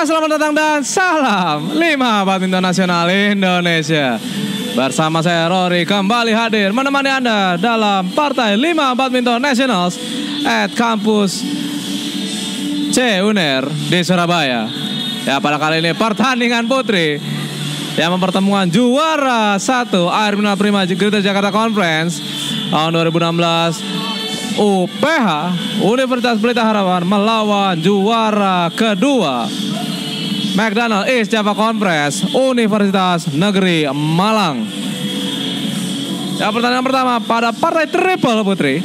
selamat datang dan salam lima badminton nasional Indonesia. Bersama saya Rory kembali hadir menemani Anda dalam partai 5 Badminton Nationals at kampus C UNER di Surabaya. Ya pada kali ini pertandingan putri yang mempertemukan juara satu Air Mineral Prima Greater Jakarta Conference tahun 2016 UPH Universitas Pelita Harapan melawan juara kedua McDonald East Java Conference Universitas Negeri Malang. Ya pertandingan pertama pada partai triple putri.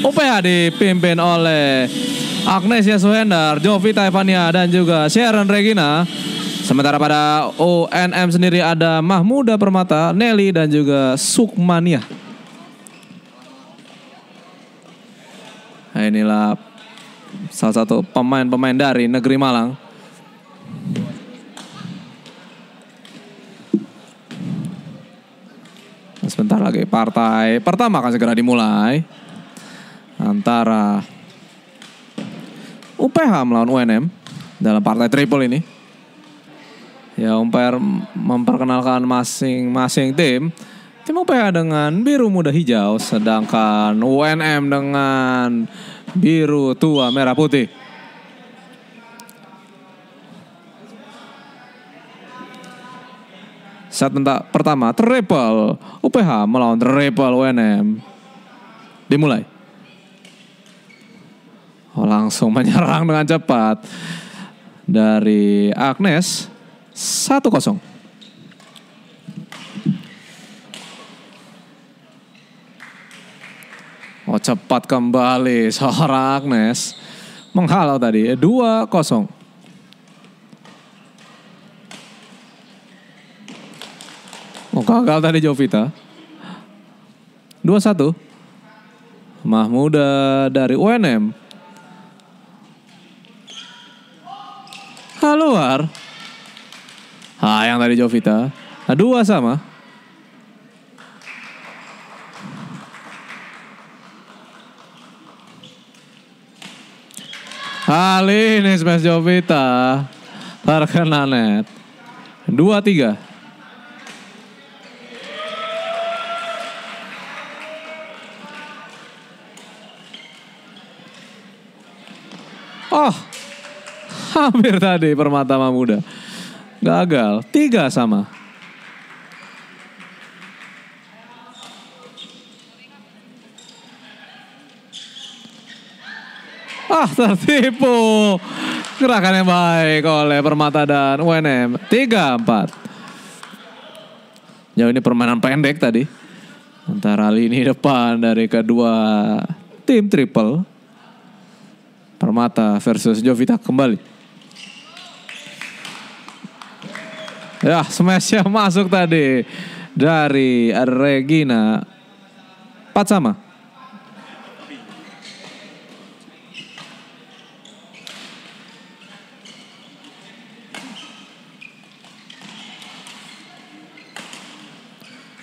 UPH dipimpin oleh Agnesia Suhendar, Jovita Evania dan juga Sharon Regina. Sementara pada UNM sendiri ada Mahmuda Permata, Nelly dan juga Sukmania. Nah, inilah salah satu pemain-pemain dari negeri Malang. Sebentar lagi partai pertama akan segera dimulai antara UPH melawan UNM dalam partai triple ini. Ya umpire memperkenalkan masing-masing tim. Tim UPH dengan biru muda hijau, sedangkan UNM dengan biru tua merah putih. Set mentak pertama triple UPH melawan triple UNM. Dimulai. Oh, langsung menyerang dengan cepat dari Agnes 1-0. Oh cepat kembali seorang Agnes menghalau tadi 2-0. Oh gagal tadi Jovita. 2-1. Mahmuda dari UNM. Keluar. Ah, yang tadi Jovita. Nah, dua sama. Kali ini smash Jovita. Terkena net. Dua tiga. Oh, hampir tadi Permata Muda. Gagal, tiga sama. Ah tertipu. Gerakan yang baik oleh Permata dan UNM. Tiga empat. Jauh ini permainan pendek tadi. Antara lini depan dari kedua tim triple. Permata versus Jovita kembali. Ya, smashnya masuk tadi dari Regina. Empat sama.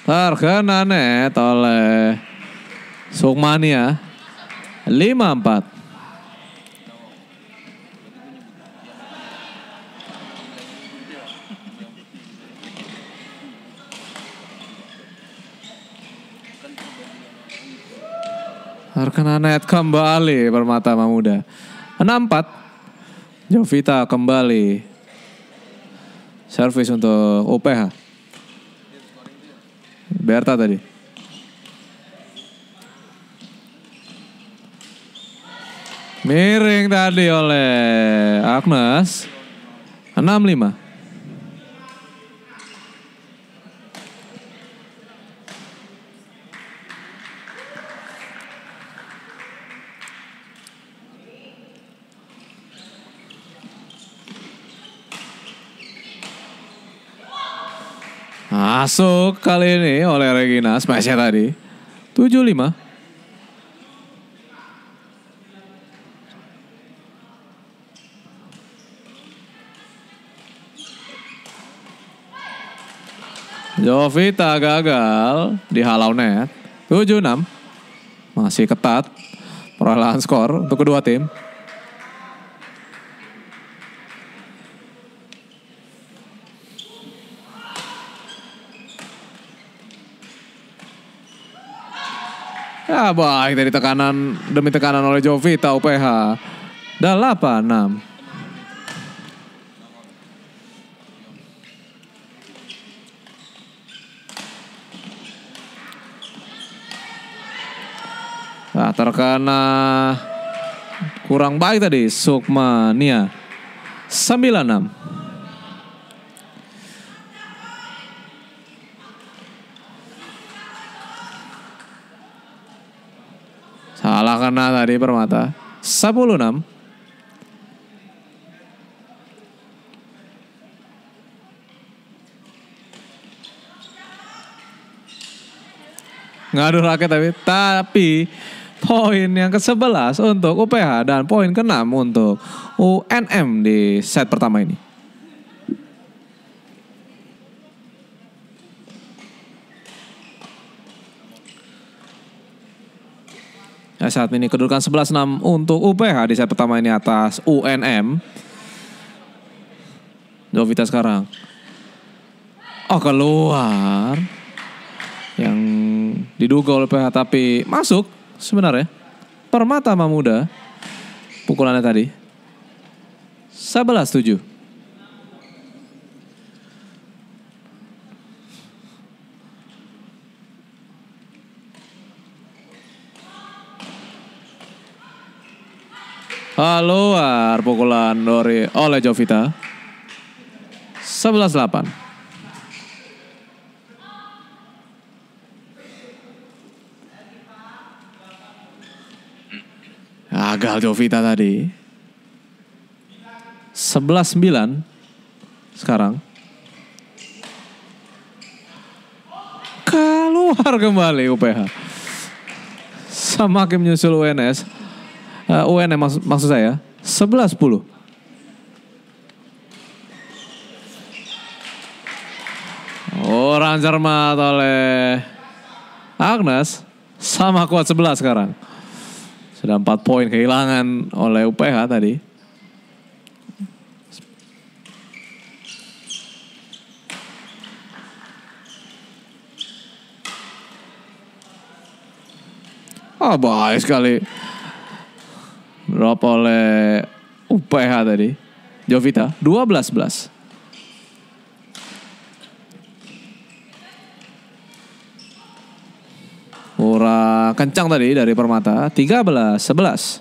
Terkena net oleh Sukmania. 5-4. Terkena net kembali Permata Mamuda. 6-4. Jovita kembali. Servis untuk UPH. Berta tadi. Miring tadi oleh Agnes. 6-5. Masuk kali ini oleh Regina smashnya tadi. 75. Jovita gagal di halau net. 76. Masih ketat. Perolehan skor untuk kedua tim. Ah, baik dari tekanan demi tekanan oleh Jovita UPH. 8-6. Nah, terkena kurang baik tadi Sukma Nia. 96. Tadi Permata. 10-6. Ngadu raket tapi tapi poin yang ke-11 untuk UPH dan poin ke-6 untuk UNM di set pertama ini. Ya, saat ini kedudukan 11-6 untuk UPH di set pertama ini atas UNM. Jovita sekarang. Oh keluar. Yang diduga oleh PH tapi masuk sebenarnya. Permata Mamuda. Pukulannya tadi. 11-7. Keluar pukulan dari oleh Jovita. 11-8. Gagal Jovita tadi. 11-9 sekarang. Keluar kembali UPH. Semakin menyusul UNS. Uh, UNM maksud, maksud saya. 11-10. Orang cermat oleh Agnes sama kuat 11 sekarang. Sudah 4 poin kehilangan oleh UPH tadi. Oh baik sekali. Drop oleh UPH tadi. Jovita 12-11. Kurang kencang tadi dari Permata. 13, 11.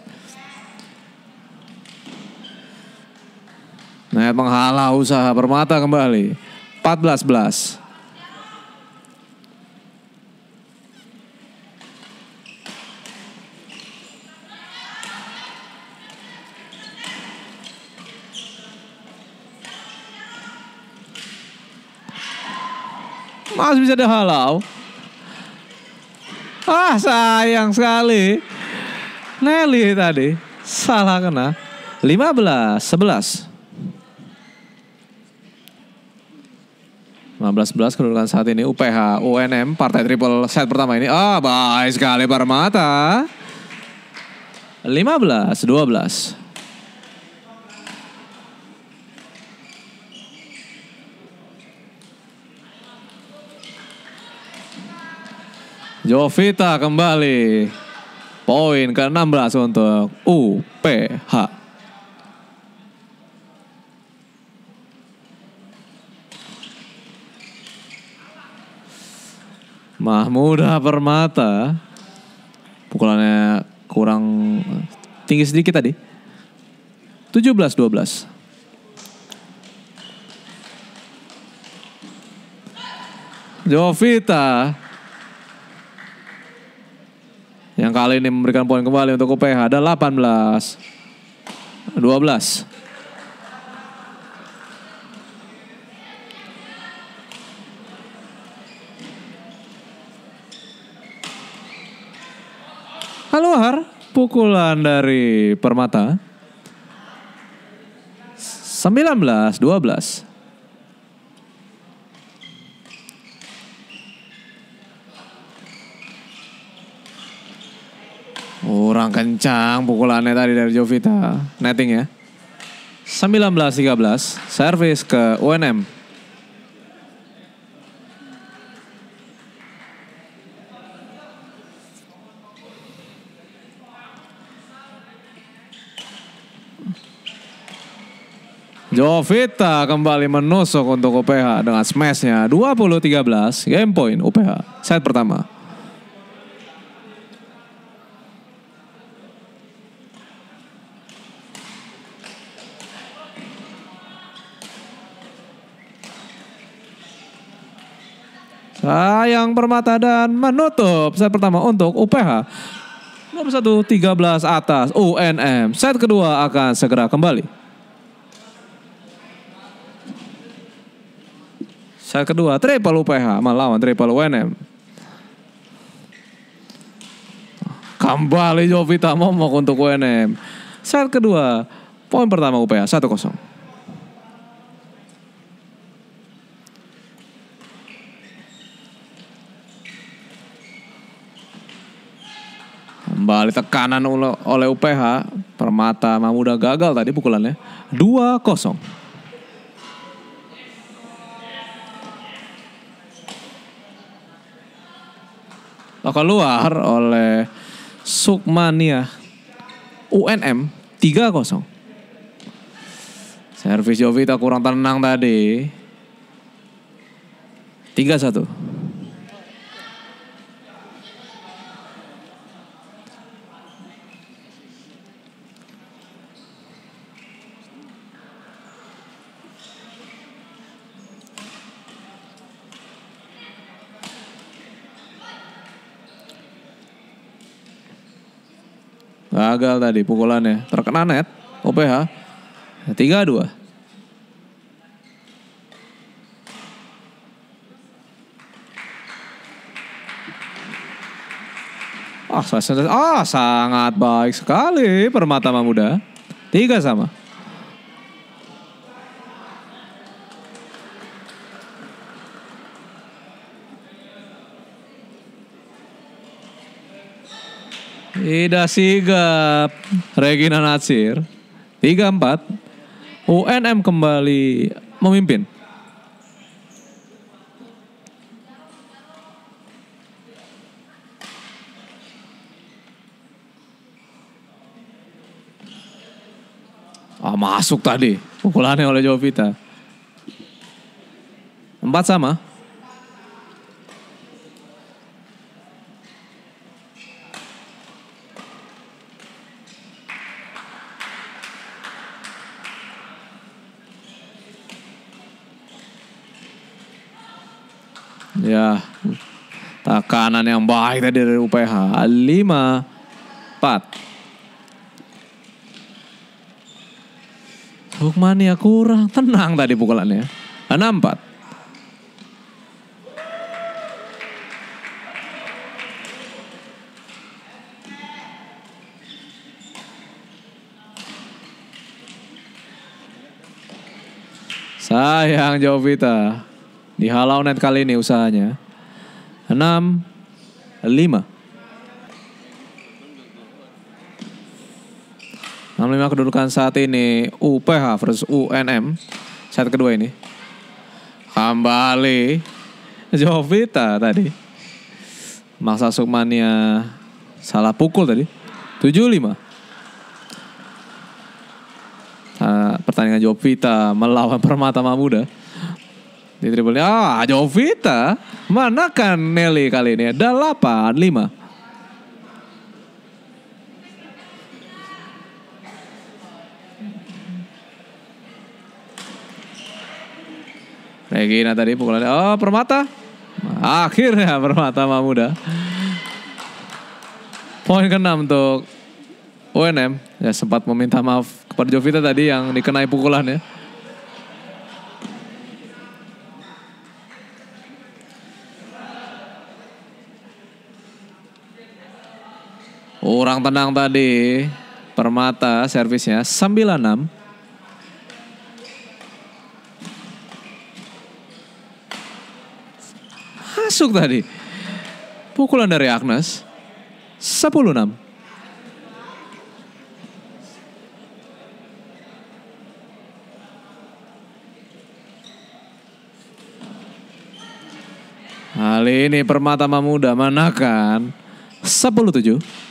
Net menghalau usaha Permata kembali. 14, 11. Masih bisa dihalau. Ah sayang sekali. Nelly tadi salah kena. 15, 11. 15-11 kedudukan saat ini UPH UNM partai triple set pertama ini. Ah, baik sekali Permata. 15 Jovita kembali. Poin ke-16 untuk UPH. Mahmuda Permata. Pukulannya kurang tinggi sedikit tadi. 17-12. Jovita yang kali ini memberikan poin kembali untuk UPH ada 18 12 Har, pukulan dari Permata. 19 12 Orang kencang pukulannya tadi dari Jovita. Netting ya. 19-13, servis ke UNM. Jovita kembali menusuk untuk UPH dengan smashnya 20-13 game point UPH set pertama. Sayang permata dan menutup set pertama untuk UPH. 21-13 atas UNM. Set kedua akan segera kembali. Set kedua triple UPH melawan triple UNM. Kembali Jovita momok untuk UNM. Set kedua poin pertama UPH 1-0. Kembali tekanan oleh, UPH. Permata Mamuda gagal tadi pukulannya. 2-0. keluar oleh Sukmania UNM 3-0. Servis Jovita kurang tenang tadi. 3-1. Gagal tadi pukulannya. Terkena net. OPH. 3-2. Ah, ah, sangat baik sekali Permata Mamuda. Tiga sama. Ida sigap. Regina Natsir. 3-4. UNM kembali memimpin. Ah, masuk tadi pukulannya oleh Jovita. Empat sama. Ya, tekanan yang baik tadi dari UPH. 5, 4. Hukmania kurang tenang tadi pukulannya. 6, 4. Sayang Jovita. Dihalau net kali ini usahanya. 6 5 65 kedudukan saat ini UPH versus UNM set kedua ini. Kembali Jovita tadi. Maksa Sukmania salah pukul tadi. 75. Nah, pertandingan Jovita melawan Permata Mamuda. Di triple ah Jovita. Mana kan Nelly kali ini? Ada 8, 5. Regina tadi pukulannya. Oh Permata. Akhirnya Permata Mamuda. Poin ke-6 untuk UNM. Ya sempat meminta maaf kepada Jovita tadi yang dikenai pukulannya. Kurang tenang tadi. Permata servisnya 96. Masuk tadi. Pukulan dari Agnes. 10-6. Kali ini Permata Mamuda manakan 10-7.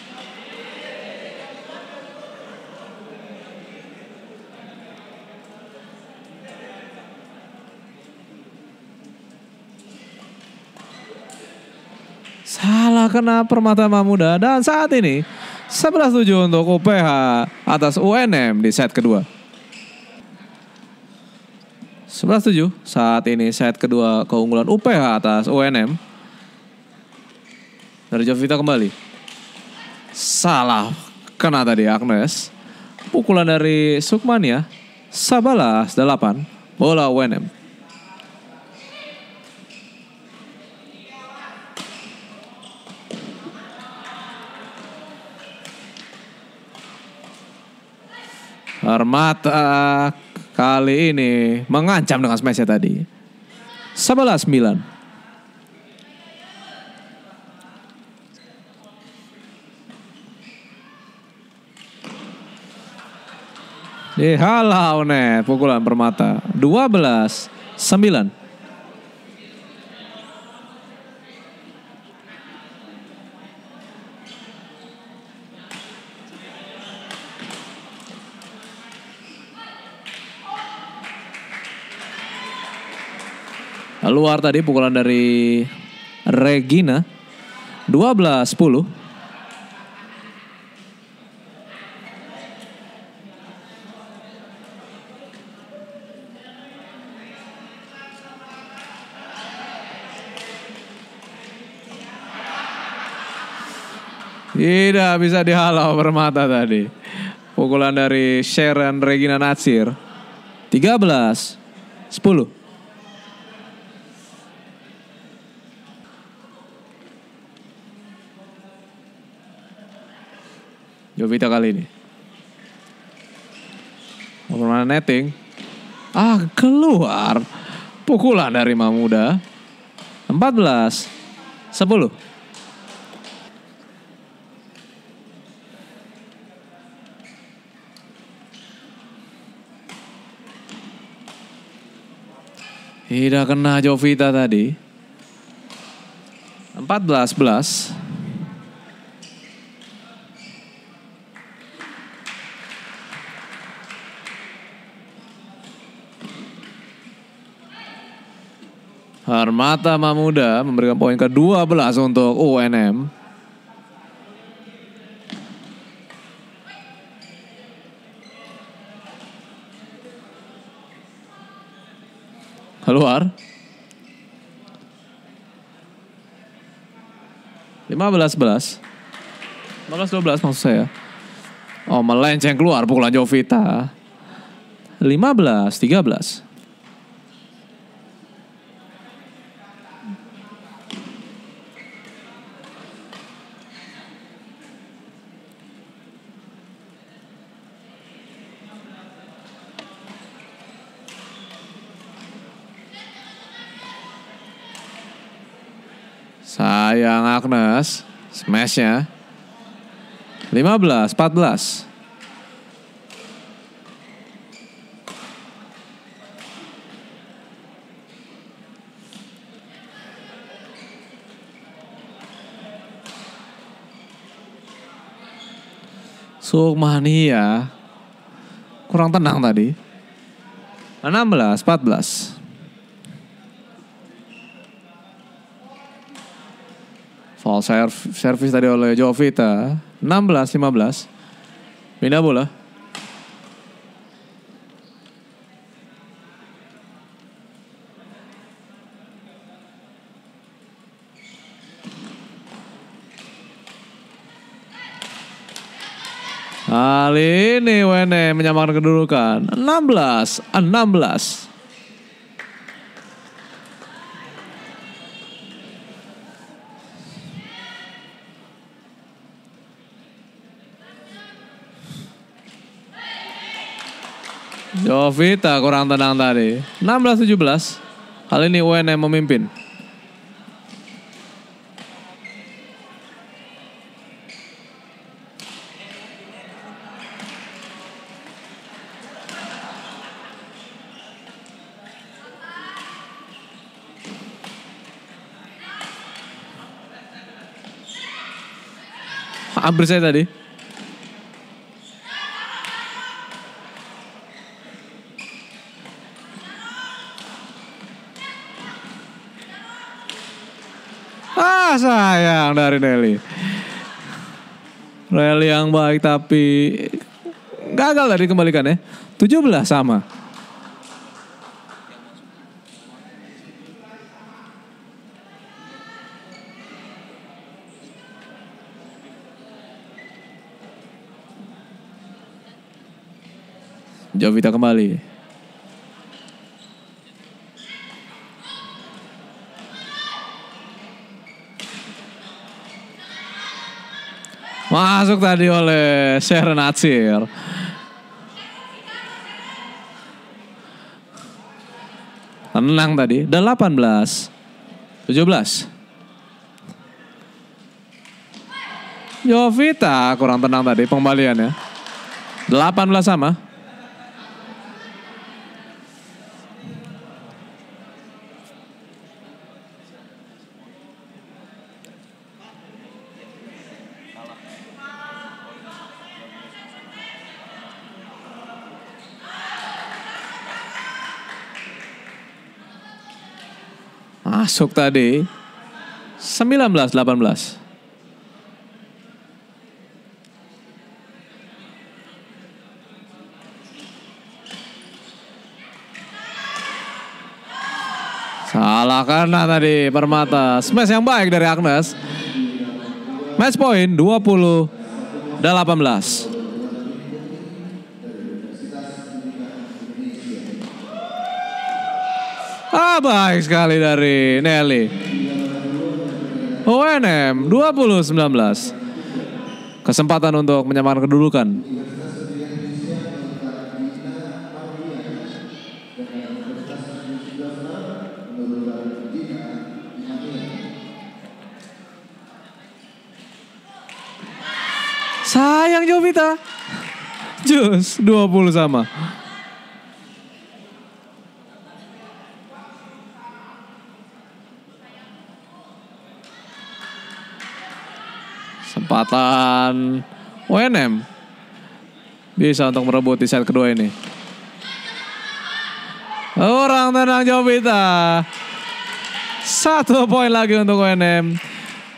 Kena Permata Mamuda dan saat ini 11-7 untuk UPH atas UNM di set kedua. 11-7 saat ini set kedua keunggulan UPH atas UNM. Dari Jovita kembali. Salah kena tadi Agnes. Pukulan dari Sukmania. Sabalas 8. Bola UNM. Armata kali ini mengancam dengan smash tadi. 11 9. Dihalau nih pukulan permata. 12 9. Luar tadi pukulan dari Regina. 12 10. Tidak bisa dihalau permata tadi. Pukulan dari Sharon Regina Natsir. 13 10. Jovita kali ini. Permainan netting. Ah, keluar. Pukulan dari Mamuda. 14 10. Tidak kena Jovita tadi. 14 11. Harmata Mamuda memberikan poin ke-12 untuk UNM. Keluar. 15 11. 15 12 maksud saya. Oh, melenceng keluar pukulan Jovita. 15 13. Sayang Agnes. Smashnya. 15, 14. Sukmania kurang tenang tadi. 16, 14. Fall serv service tadi oleh Jovita. 16 15. Pindah bola. Kali ini Wene menyamakan kedudukan 16 16. Jovita kurang tenang tadi. 16-17. Kali ini UNM memimpin. Hampir saya tadi. Ah sayang dari Nelly. Rally yang baik tapi gagal tadi kembalikan ya. 17 sama. Jovita kembali. Masuk tadi oleh Sharon Atsir. Tenang tadi. 18. 17. Jovita kurang tenang tadi pengembaliannya. 18 sama. Masuk tadi. 19-18. Salah karena tadi Permata. Smash yang baik dari Agnes. Match point 20 18. Ah baik sekali dari Nelly. ONM 2019. Kesempatan untuk menyamakan kedudukan. Sayang Jovita. Jus 20 sama. Sempatan UNM bisa untuk merebut di set kedua ini. Orang tenang Jovita. Satu poin lagi untuk UNM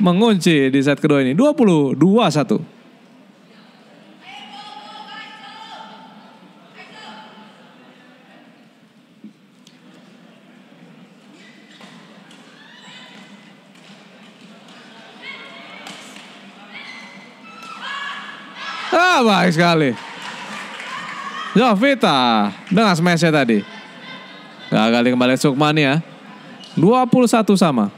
mengunci di set kedua ini. 20 21. Ah, baik sekali. Jovita dengan smash tadi. Gagal kembali Sukmani ya. 21 sama.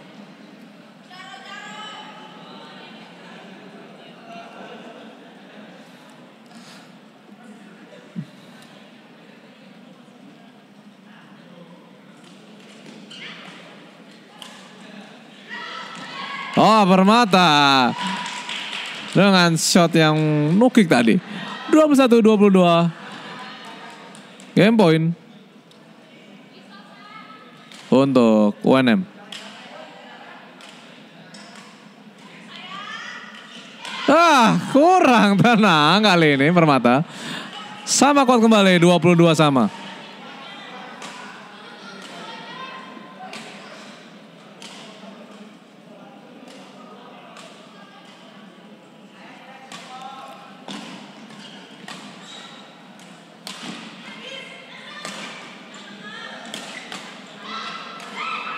Oh, Permata. Dengan shot yang nukik tadi. 21-22. Game point. Untuk UNM. Ah, kurang tenang kali ini Permata. Sama kuat kembali 22 sama.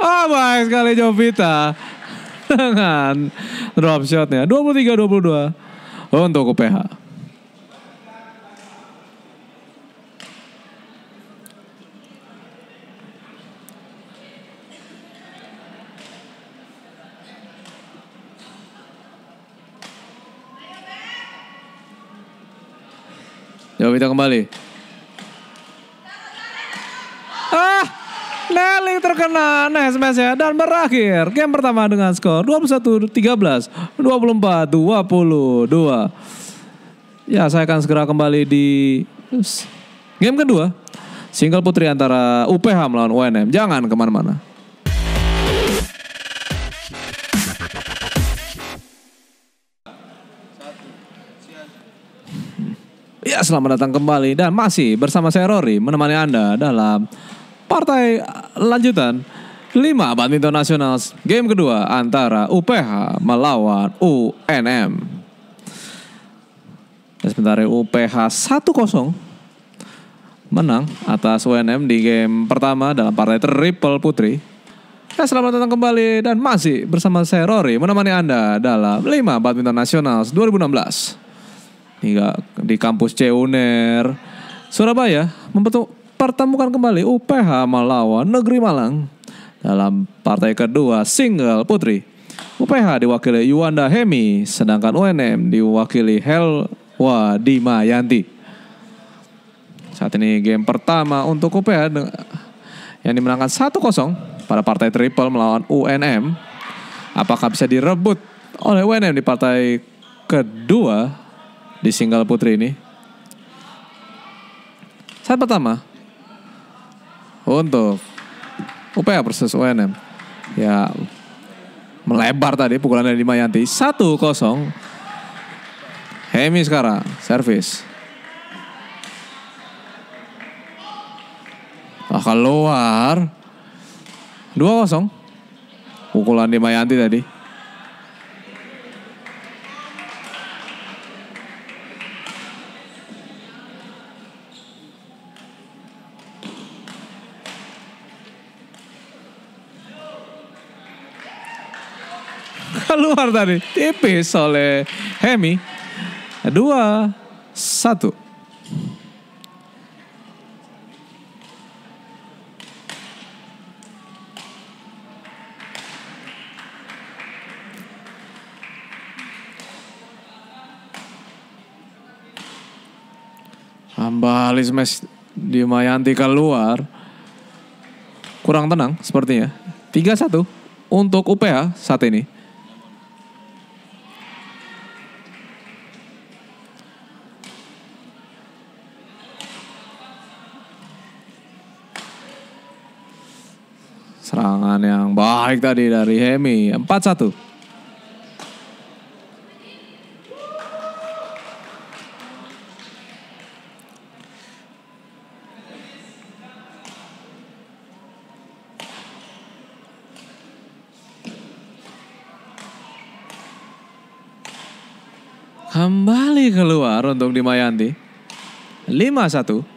Oh baik sekali Jovita dengan drop shotnya 23-22 untuk UPH. Jovita kembali. Ah, Nelly terkena smash-nya dan berakhir game pertama dengan skor 21-13, 24-22. Ya, saya akan segera kembali di game kedua. Single putri antara UPH melawan UNM. Jangan ke mana-mana. Ya, selamat datang kembali dan masih bersama saya Rory menemani Anda dalam partai lanjutan 5 Badminton Nasionals game kedua antara UPH melawan UNM. Dan sementara UPH 1-0 menang atas UNM di game pertama dalam partai triple putri. Ya, selamat datang kembali dan masih bersama saya Rory menemani Anda dalam 5 Badminton Nasionals 2016. Hingga di kampus C UNER Surabaya mempertemukan kembali UPH melawan Negeri Malang dalam partai kedua single putri. UPH diwakili Yuanda Hemi sedangkan UNM diwakili Helwa Dimayanti. Saat ini game pertama untuk UPH yang dimenangkan 1-0 pada partai triple melawan UNM. Apakah bisa direbut oleh UNM di partai kedua di single putri ini? Saat pertama untuk UPH versus UNM. Ya melebar tadi pukulan dari Mayanti. 1-0. Hemi sekarang servis. Ah, keluar. 2-0. Pukulan di Mayanti tadi. Keluar tadi tipis oleh Hemi dua satu Kembali smash di Mayanti keluar. Kurang tenang sepertinya. 3-1 untuk UPH saat ini. Serangan baik tadi dari Hemi. 4-1. Kembali keluar untuk Dimayanti. 5-1.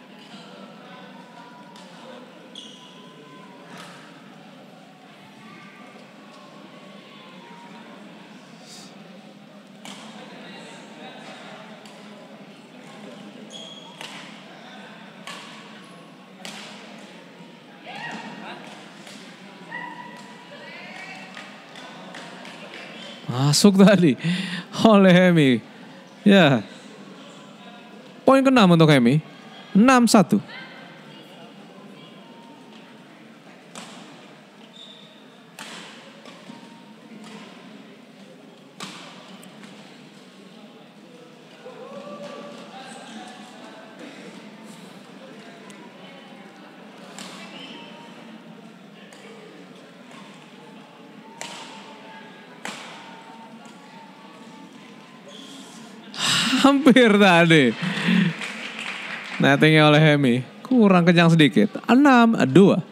Masuk tadi oleh Hemi. Ya. Poin ke-6 untuk Hemi. 6-1. Hampir tadi. Nettingnya oleh Hemi. Kurang kencang sedikit. 6, 2.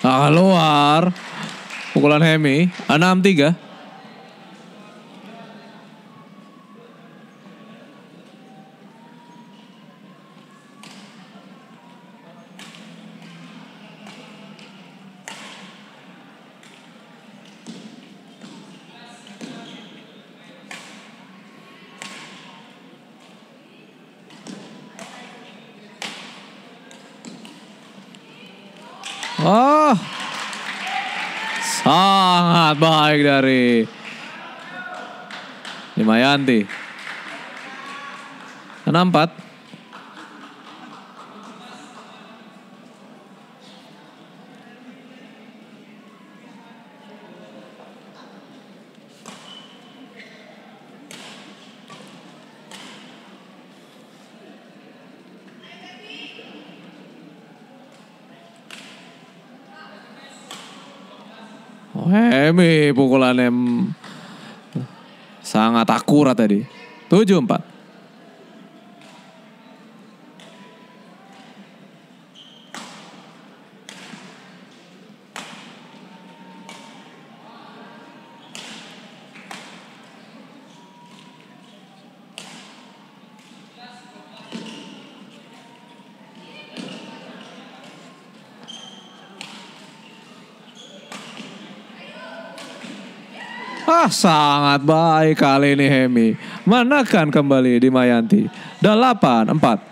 Nah, keluar. Pukulan Hemi. 6-3. baik dari Dimayanti. 6-4. Remy pukulan yang sangat akurat tadi. 74. Sangat baik kali ini Hemi. Menekan kembali di Mayanti. 8 4.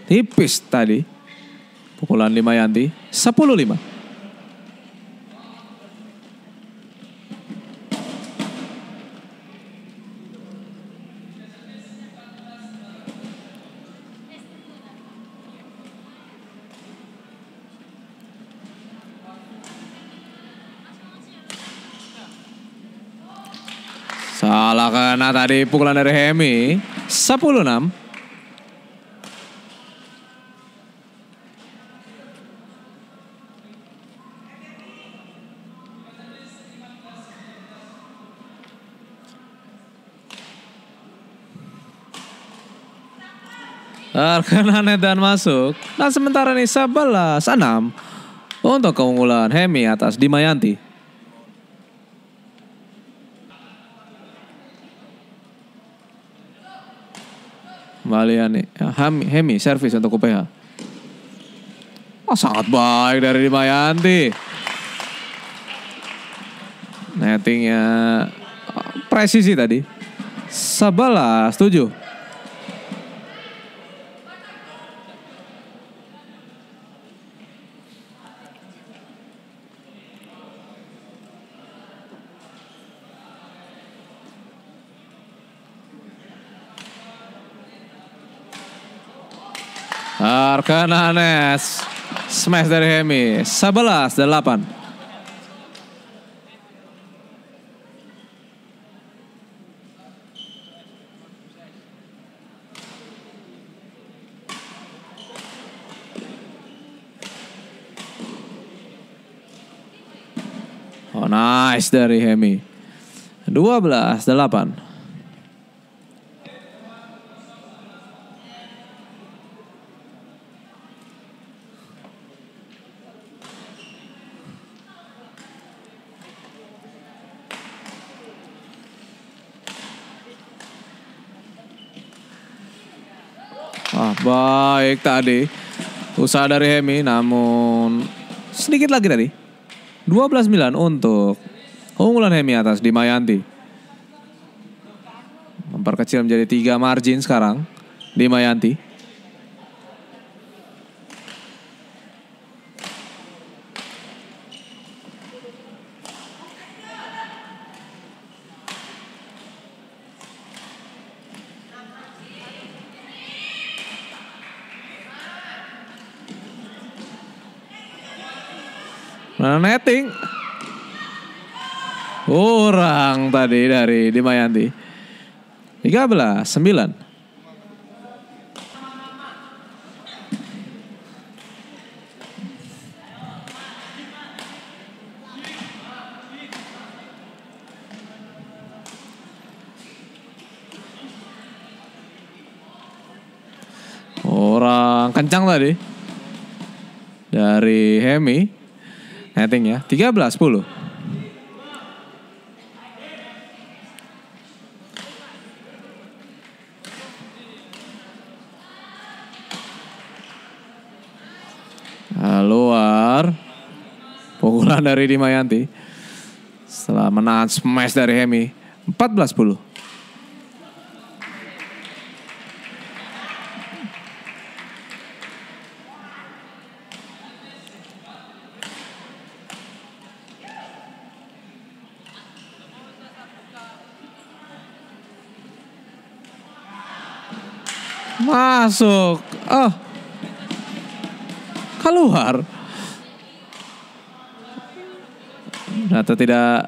Tipis tadi. Pukulan lima Yanti. 10-5. Salah kena tadi pukulan dari Hemi. 10-6. Net dan masuk. Dan sementara ini 11-6 untuk keunggulan Hemi atas Dimayanti. Kembalian nih. Ya, Hemi, Hemi servis untuk UPH. Oh, sangat baik dari Dimayanti. Nettingnya oh, presisi tadi. 11, 7. Arkanes. Smash dari Hemi. 11 8. Oh nice dari Hemi. 12 8. Ah, baik tadi. Usaha dari Hemi namun sedikit lagi tadi. 12-9 untuk keunggulan Hemi atas Dimayanti. Memperkecil menjadi tiga margin sekarang. Dimayanti. Mana netting? Kurang tadi dari Dimayanti. 13, 9. Orang kencang tadi. Dari Hemi. Netting ya. 13 10. Luar. Pukulan dari Dimayanti. Setelah menahan smash dari Hemi. 14 10. Masuk. Oh. Keluar. Ternyata tidak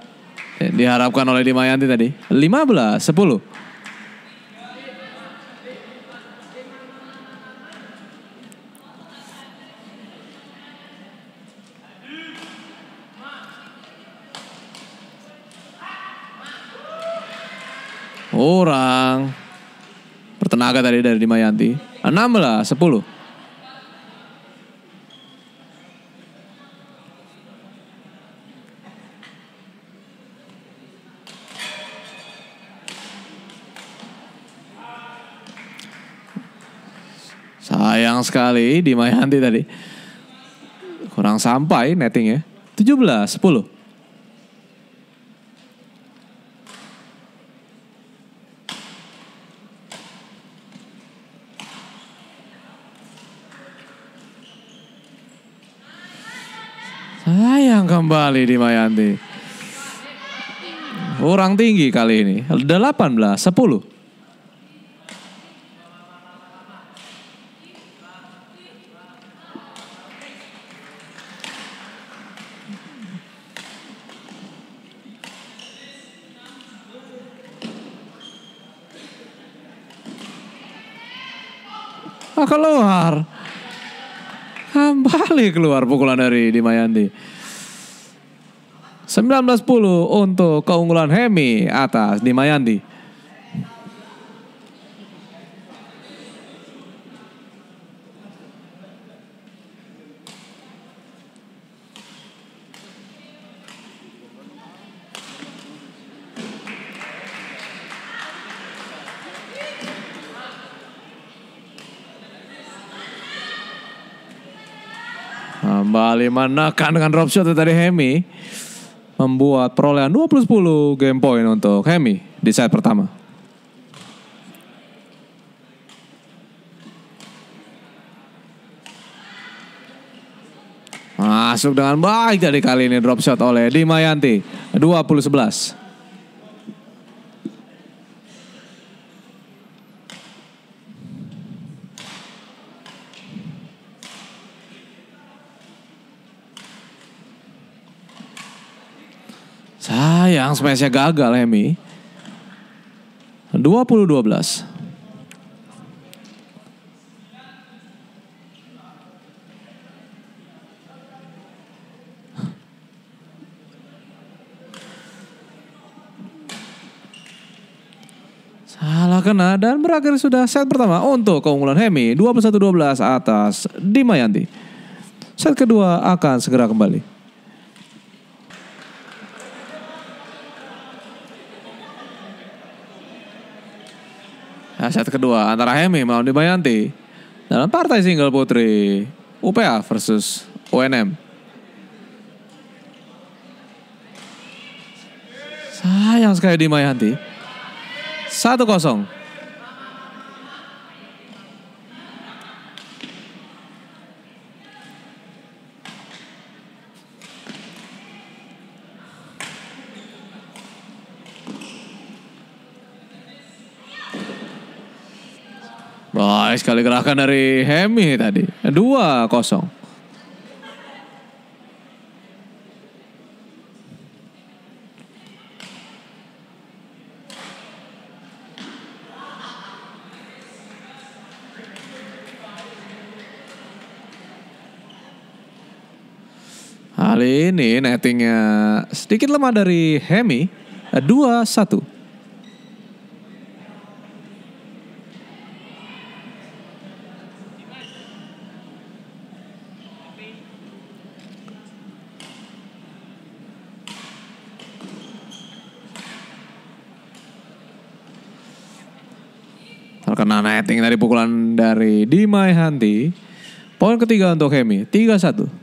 diharapkan oleh Dimayanti tadi. 15, 10. Orang bertenaga tadi dari Dimayanti. 16, 10. Sayang sekali di Mayanti tadi. Kurang sampai netting ya. 17, 10. Sayang kembali di Mayanti. Kurang tinggi kali ini. 18, 10. Keluar. Kembali keluar pukulan dari Dimayanti. 19-10 untuk keunggulan Hemi atas Dimayanti. Kembali menekan dengan drop shot dari Hemi. Membuat perolehan 20-10 game point untuk Hemi di set pertama. Masuk dengan baik dari kali ini drop shot oleh Dimayanti. 20-11. Sayang smashnya gagal Hemi. 20-12. Salah kena dan berakhir sudah set pertama untuk keunggulan Hemi 21-12 atas Dimayanti. Set kedua akan segera kembali. Set kedua antara Hemi melawan Dimayanti dalam partai single putri UPA versus UNM. Sayang sekali Dimayanti. 1-0. dikerahkan dari Hemi tadi. Dua kosong. Kali ini nettingnya sedikit lemah dari Hemi. Dua satu. Pukulan dari Dimai Hanti. Poin ketiga untuk Hemi, 3-1.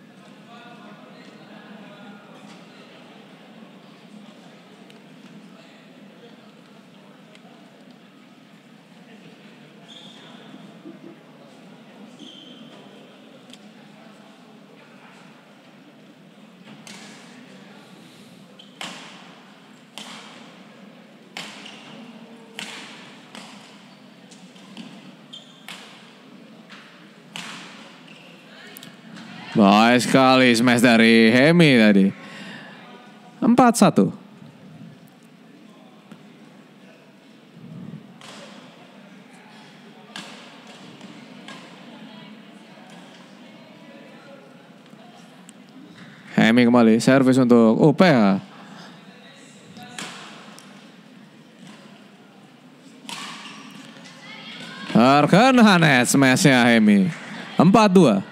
Baik sekali smash dari Hemi tadi. 4-1. Hemi kembali, servis untuk UPH. Terkena net smashnya Hemi. 4-2.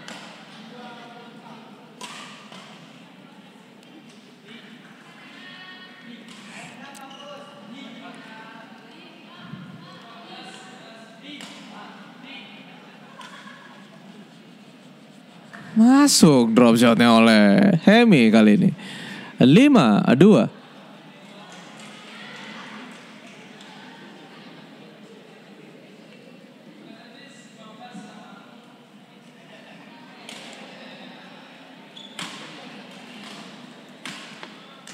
Masuk drop shotnya oleh Hemi kali ini. 5 2.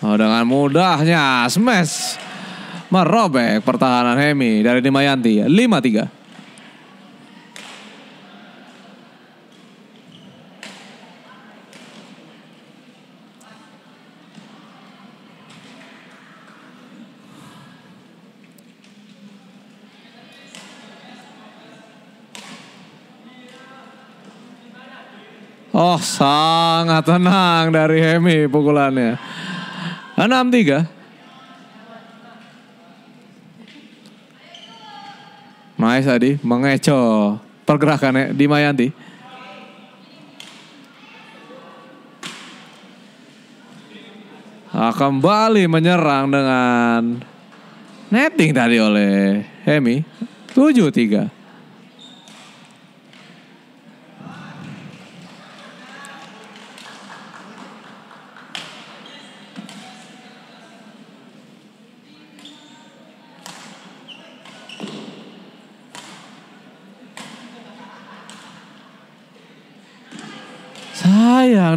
Oh, dengan mudahnya smash merobek pertahanan Hemi dari Dimayanti 5-3. Oh sangat tenang dari Hemi pukulannya. 6-3. Mais tadi mengecoh pergerakannya di Mayanti. Ah, kembali menyerang dengan netting tadi oleh Hemi. 7-3.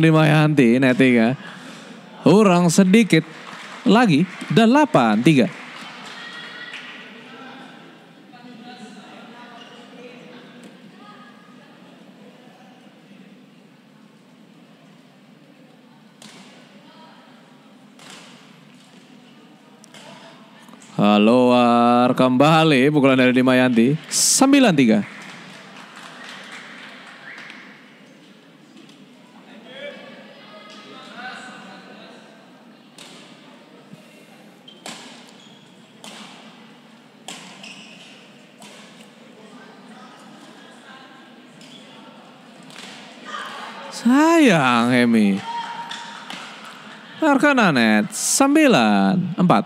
Di Mayanti nettingnya. Kurang sedikit lagi. 8-3. Keluar kembali pukulan dari Dimayanti. 9-3. Sayang Hemi. Arkanan net 9 4.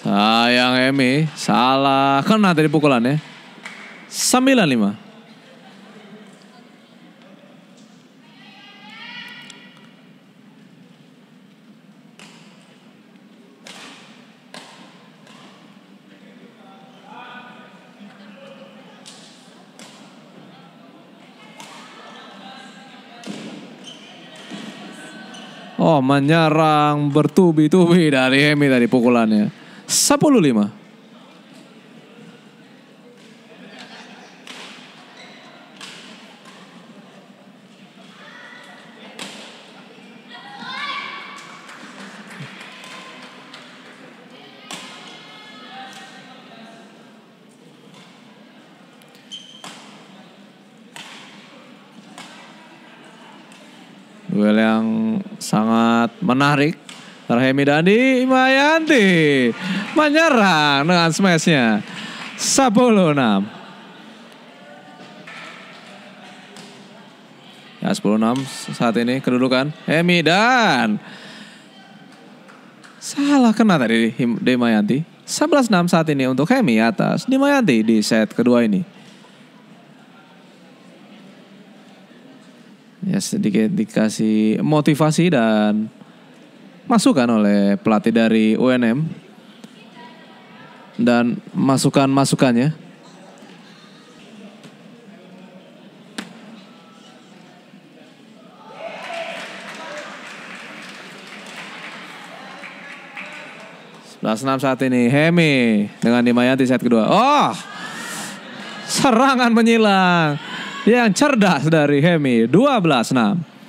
Sayang Emi, salah kena tadi pukulannya. 95. Oh menyerang bertubi-tubi dari Hemi tadi pukulannya. 10-5. Duel yang sangat menarik. Terhemi Dandi Mayanti menyerang dengan smashnya 10-6. Ya 10-6 saat ini kedudukan Hemi dan salah kena tadi Demayanti. 11-6 saat ini untuk Hemi atas Demayanti di set kedua ini. Ya sedikit dikasih motivasi dan masukan oleh pelatih dari UNM dan masukan-masukannya. Sebelas enam saat ini Hemi dengan Dimayanti set kedua. Oh, serangan menyilang yang cerdas dari Hemi. 12-6. Halo,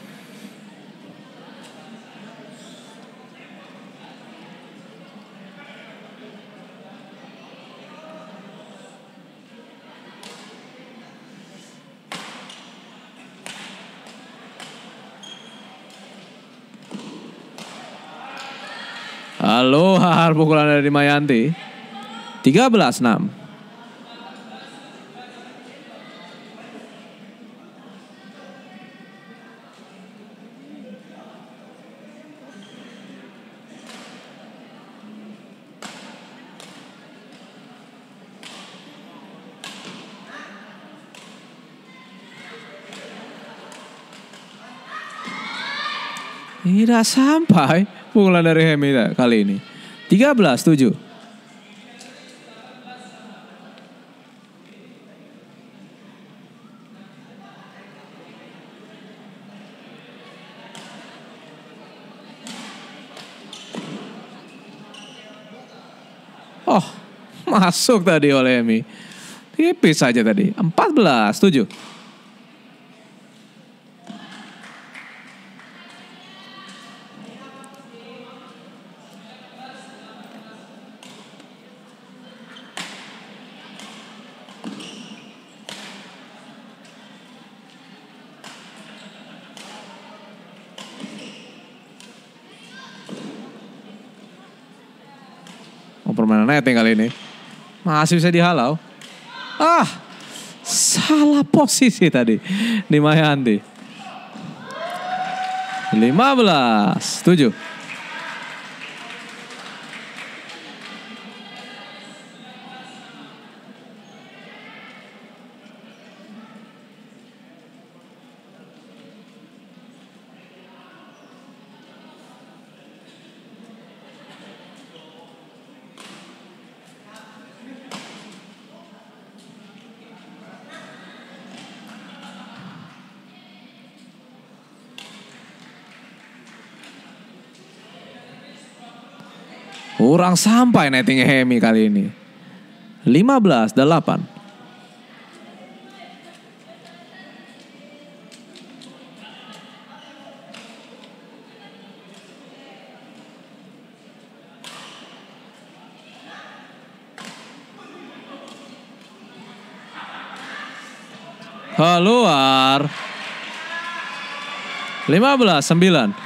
har pukulan dari Mayanti. 13-6. Tidak sampai Pukulan dari Hemi kali ini. 13 7. Oh, masuk tadi oleh Emi. Tipis saja tadi. 14 7. Fonet nih kali ini. Masih bisa dihalau. Ah, salah posisi tadi di Mayanti. 15, 7. Kurang sampai netting Hemi kali ini. 15 8. Keluar. 15 9.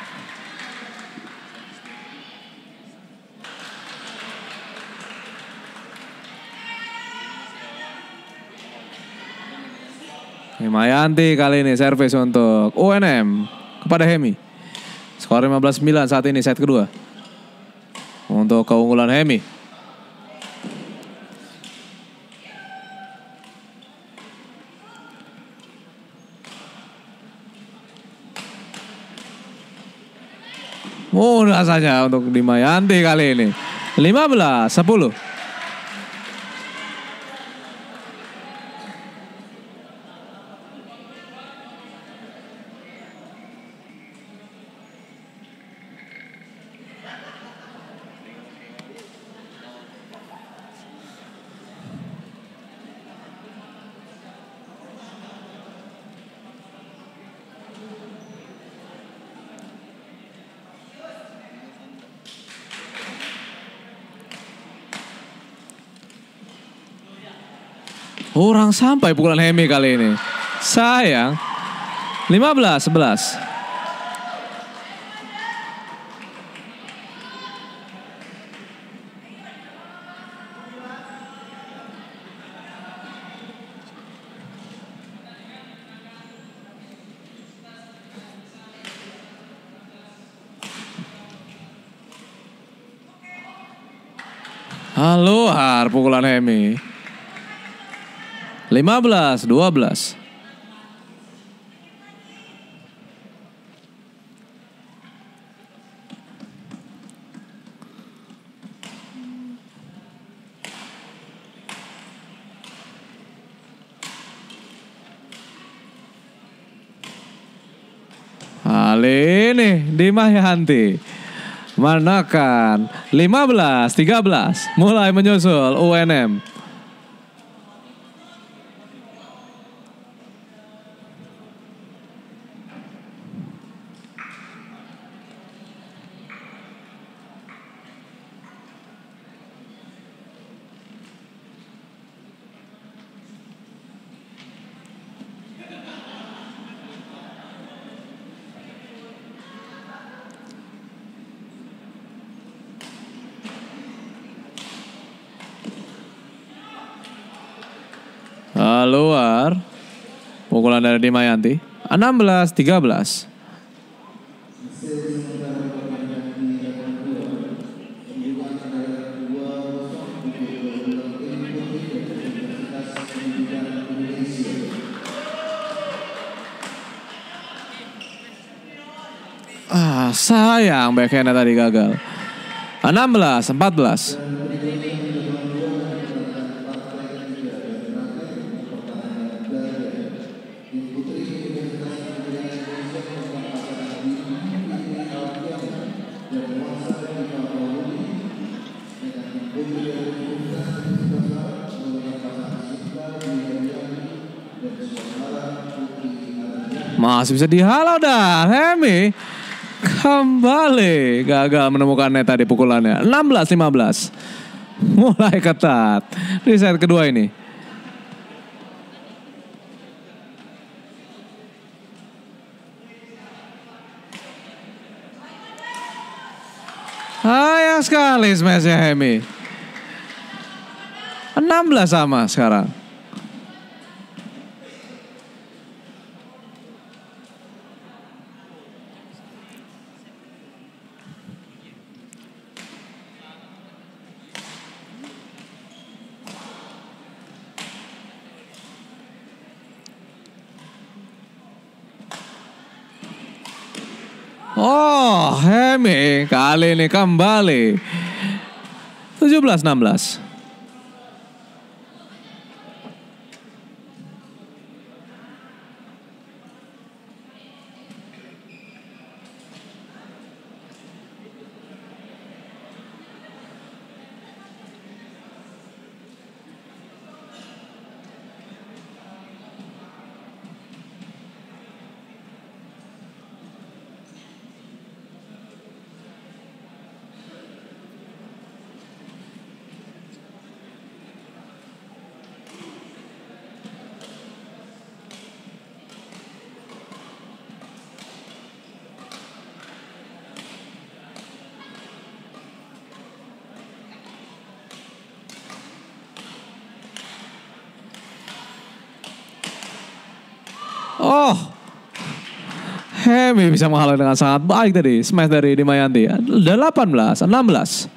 Himayanti kali ini servis untuk UNM kepada Hemi. Skor 15-9 saat ini set kedua. Untuk keunggulan Hemi. Mudah saja untuk Dimayanti kali ini. 15 10. Orang sampai pukulan Hemi kali ini. Sayang. 15, 11. Halo Har, pukulan Hemi. 15 12. Kali ini di Mahyanti menekan 15 13 mulai menyusul UNM. Keluar. Dari Dimayanti. 16 13. Ah, sayang backhandnya tadi gagal. 16 14. Masih bisa dihalau dah. Hemi kembali gagal menemukan net tadi pukulannya. 16-15. Mulai ketat di set kedua ini. Sayang sekali smashnya Hemi. 16 sama sekarang. kali ini kembali. 17 16. Kami bisa menghalau dengan sangat baik tadi. Smash dari Dimayanti. 18, 16.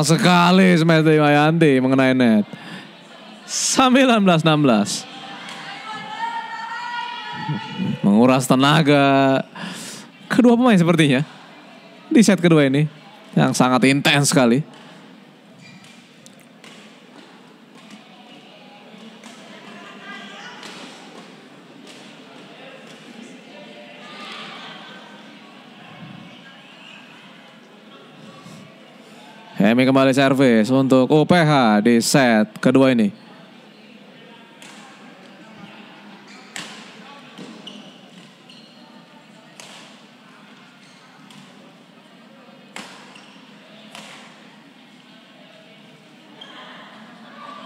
Sayang sekali smash dari Mayanti mengenai net. 19-16. Menguras tenaga kedua pemain sepertinya. Di set kedua ini. Yang sangat intens sekali. Hemi kembali servis untuk UPH di set kedua ini.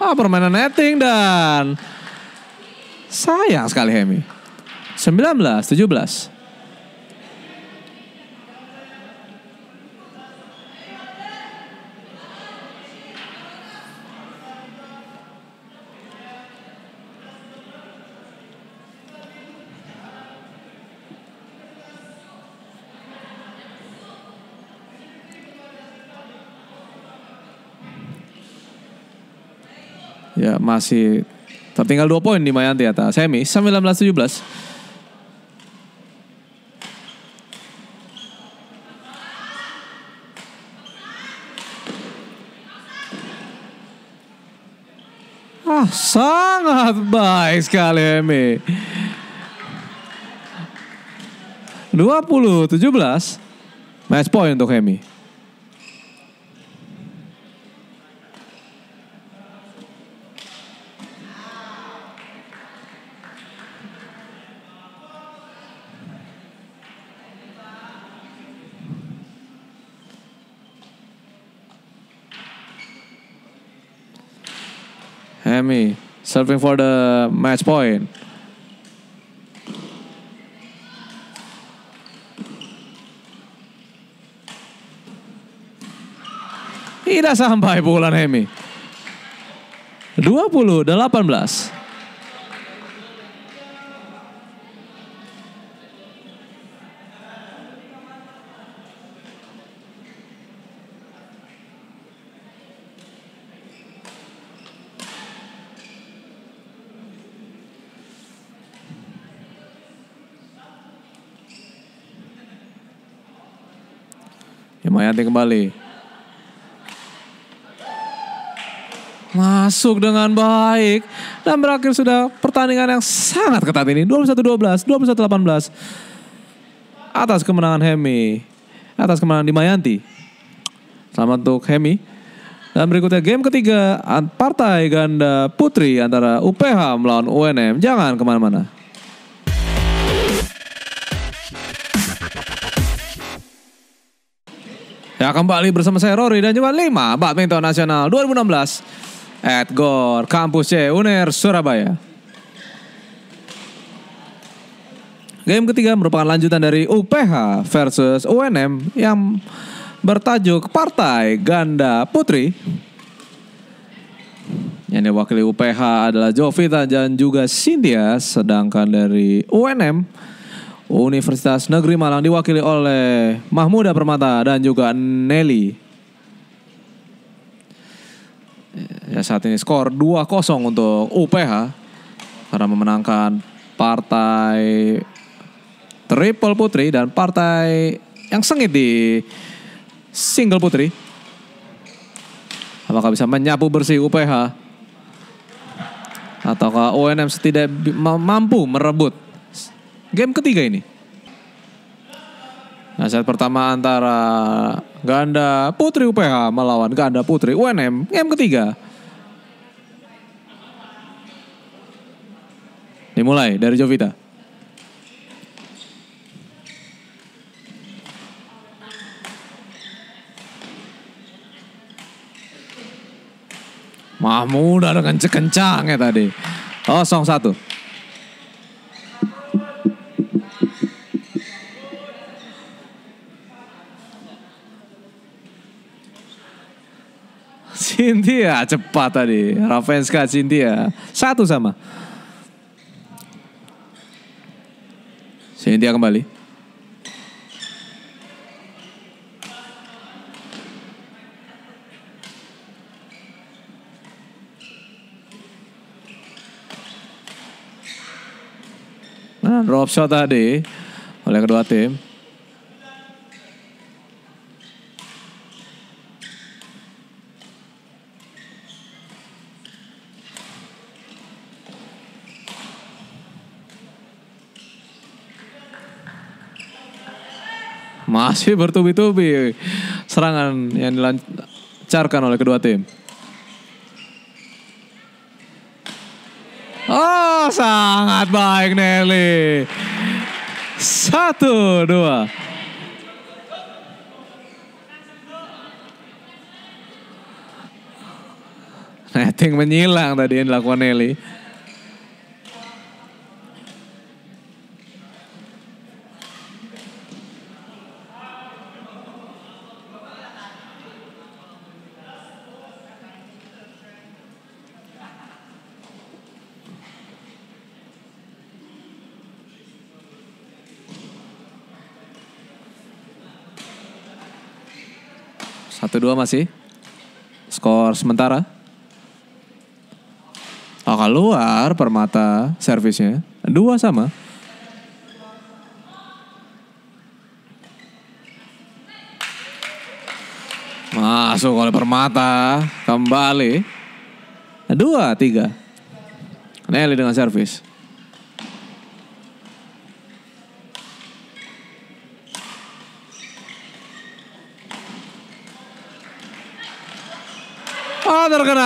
Ah, permainan netting dan sayang sekali Hemi. 19 17. Ya masih tertinggal 2 poin di Mayanti atas semi 19-17. Ah, sangat baik sekali Emi. 20 17 match point untuk Hemi. Hemi serving for the match point. Tidak sampai pukulan Hemi. 20 18. Himayanti kembali. Masuk dengan baik. Dan berakhir sudah pertandingan yang sangat ketat ini. 21-12, 21-18. Atas kemenangan Hemi. Atas kemenangan Dimayanti. Selamat untuk Hemi. Dan berikutnya game ketiga partai ganda putri antara UPH melawan UNM. Jangan ke mana-mana. Ya kembali bersama saya Rory dan juga 5 Badminton Nasional 2016 at GOR Kampus C UNER Surabaya. Game ketiga merupakan lanjutan dari UPH versus UNM yang bertajuk Partai Ganda Putri. Yang diwakili UPH adalah Jovita dan juga Cynthia, sedangkan dari UNM Universitas Negeri Malang diwakili oleh Mahmuda Permata dan juga Nelly. Ya saat ini skor 2-0 untuk UPH karena memenangkan partai triple putri dan partai yang sengit di single putri. Apakah bisa menyapu bersih UPH? Ataukah UNM setidak mampu merebut game ketiga ini. Nah, set pertama antara ganda Putri UPH melawan ganda Putri UNM game ketiga. Dimulai dari Jovita. Mahmuda dengan kencang ya tadi. 0-1. Cynthia cepat tadi. Ravenska Cynthia. Satu sama. Cynthia kembali. Nah, drop shot tadi oleh kedua tim. Masih bertubi-tubi serangan yang dilancarkan oleh kedua tim. Oh, sangat baik Nelly. Satu, dua. Shooting menyilang tadi yang dilakukan Nelly. Satu dua masih. Skor sementara. Oh, keluar permata servisnya. Dua sama. Masuk oleh permata. Kembali. Dua, tiga. Nelly dengan servis.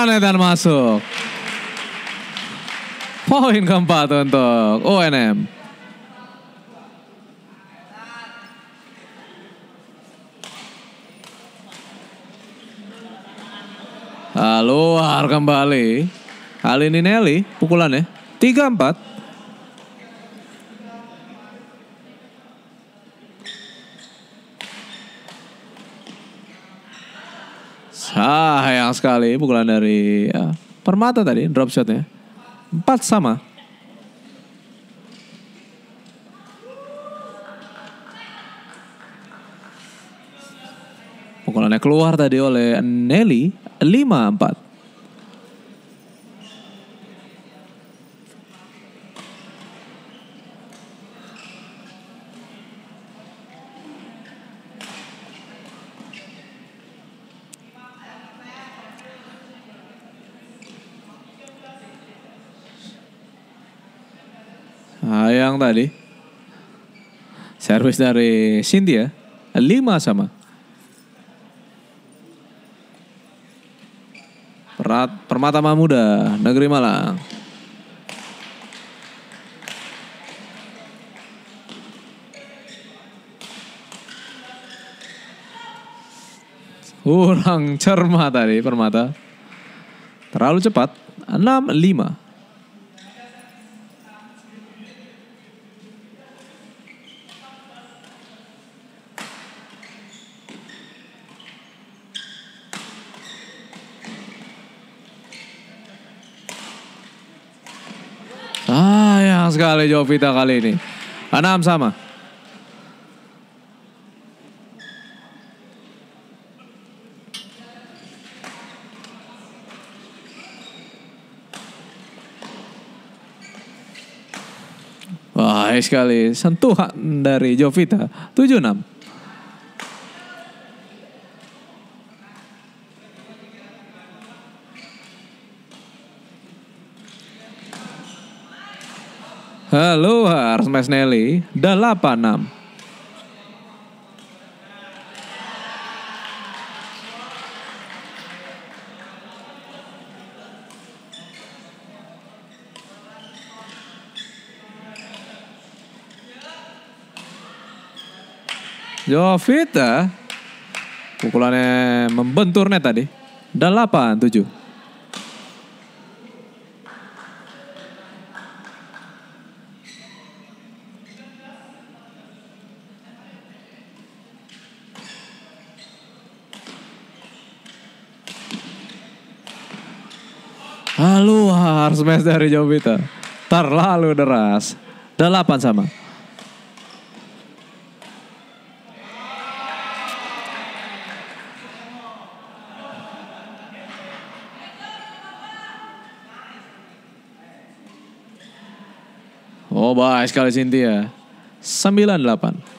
Nathan masuk. Poin keempat untuk UNM. Ah, luar kembali. Kali ini Nelly pukulannya. 3-4. sekali pukulan dari ya, Permata tadi drop shotnya. Empat sama. Pukulannya keluar tadi oleh Nelly 5-4. kembali. Servis dari Cynthia. lima sama. Perat, Permata Mahmuda, Negeri Malang. Kurang cermat tadi Permata. Terlalu cepat. 6-5. Sekali Jovita kali ini. Enam sama. Baik sekali. Sentuhan dari Jovita. 7-6. Halo, Nelly. 86. Jovita pukulannya membentur net tadi. 8 7. Lalu harus smash dari Jovita. Terlalu deras. 8 sama. Oh baik sekali Cynthia. 98.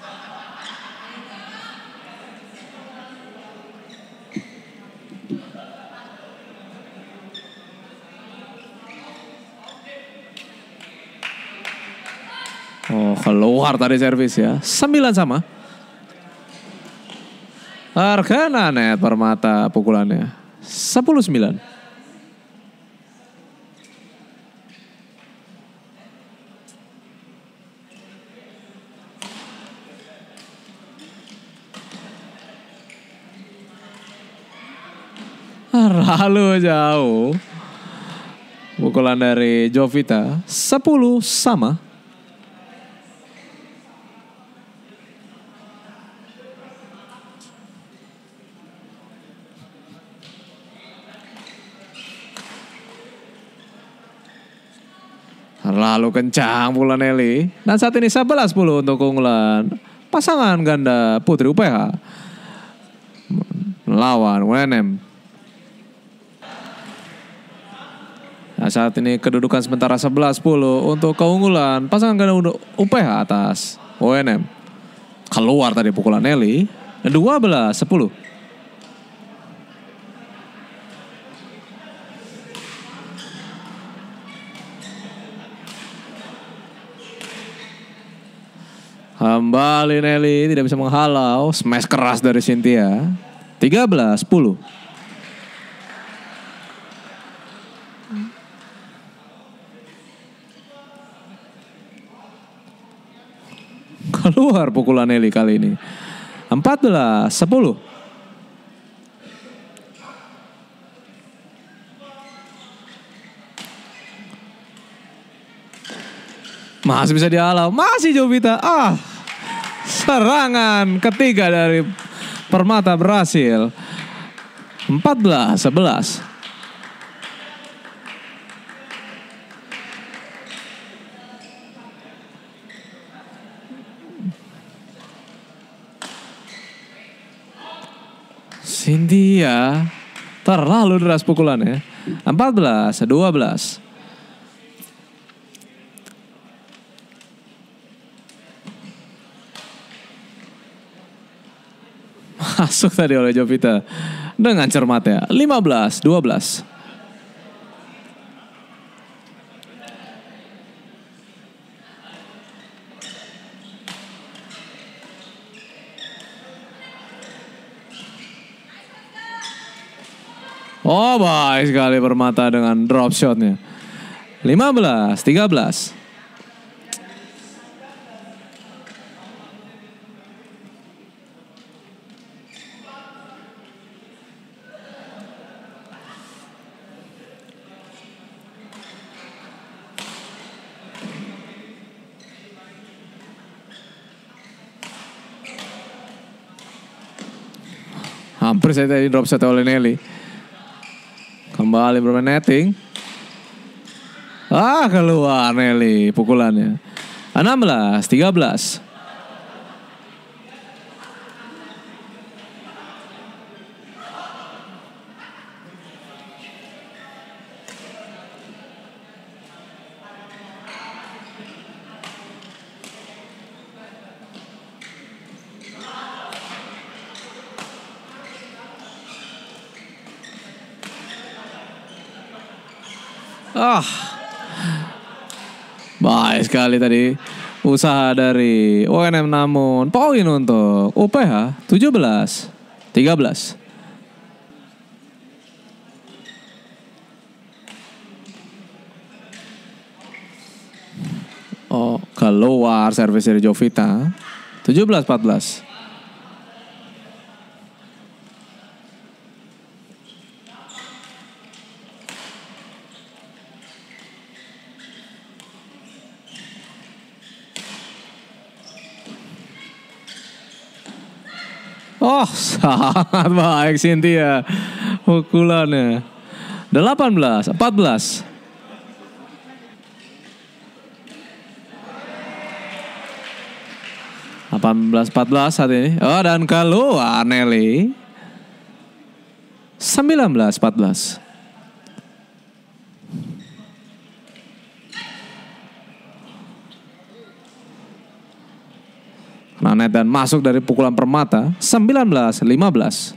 Oh tadi servis ya. 9 sama. Arkana net permata pukulannya. 10-9. Terlalu jauh. pukulan dari Jovita. 10 sama. Terlalu kencang pukulan Nelly. Dan saat ini 11-10 untuk keunggulan pasangan ganda Putri UPH. Melawan WNM. Nah, saat ini kedudukan sementara 11-10 untuk keunggulan pasangan ganda UPH atas WNM. Keluar tadi pukulan Nelly. 12-10. Kembali Nelly tidak bisa menghalau. Smash keras dari Cynthia. 13 10. Keluar pukulan Nelly kali ini. 14 10. Masih bisa dihalau. Masih Jovita. Ah. Serangan ketiga dari Permata berhasil. 14 11. Cynthia terlalu deras pukulannya. 14 12. Masuk tadi oleh Jovita dengan cermat ya. 15 12. Oh baik sekali Permata dengan drop shotnya. 15, 13. Hampir saya tadi drop shot oleh Nelly. Kembali bermain netting. Ah keluar Nelly pukulannya. 16, 13. Ah. Baik sekali tadi usaha dari UNM namun poin untuk UPH 17 13. Oh, keluar servis dari Jovita. 17 14. Oh, sangat baik Cynthia. Pukulannya. 18, 14. Delapan belas, empat belas saat ini. Oh, dan keluar Nelly. Sembilan belas, empat belas. Dan masuk dari pukulan permata 19-15.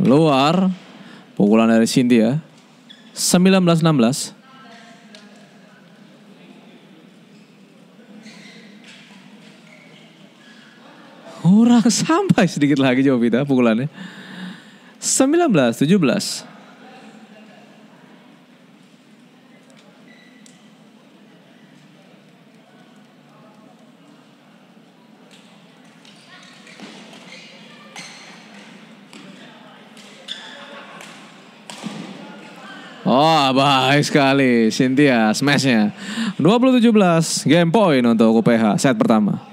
Keluar pukulan dari Cynthia 19-16. sampai sedikit lagi jawab kita pukulannya. 19, 17. Oh, baik sekali Cynthia smashnya. 2017 game point untuk UPH set pertama.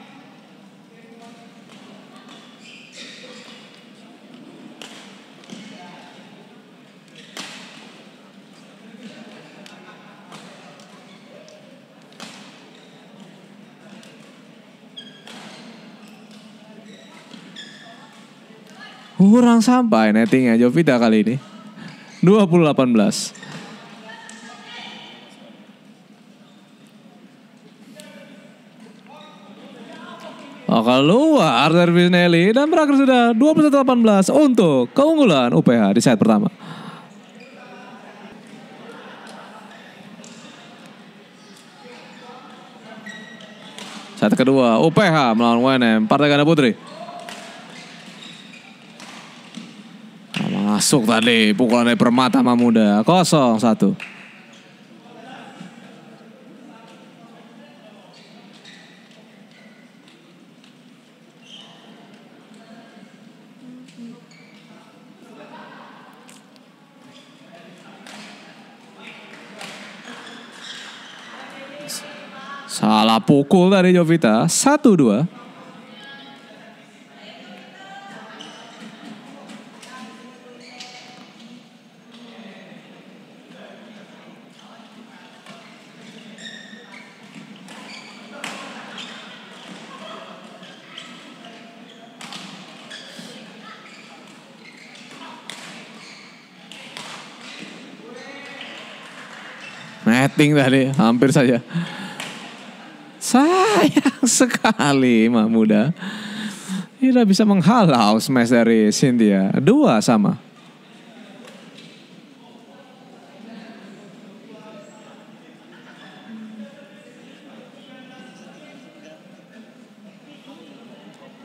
Kurang sampai nettingnya Jovita kali ini 2018 Oh, keluar dari Vinelli dan berakhir sudah 21-18 untuk keunggulan UPH di set pertama. Set kedua UPH melawan WNM Partai Ganda Putri. masuk tadi pukulan dari permata mamuda kosong satu Salah pukul dari Jovita. Satu, dua. acting tadi, hampir saja. Sayang sekali Mak Muda. Tidak bisa menghalau smash dari Cynthia. Dua sama.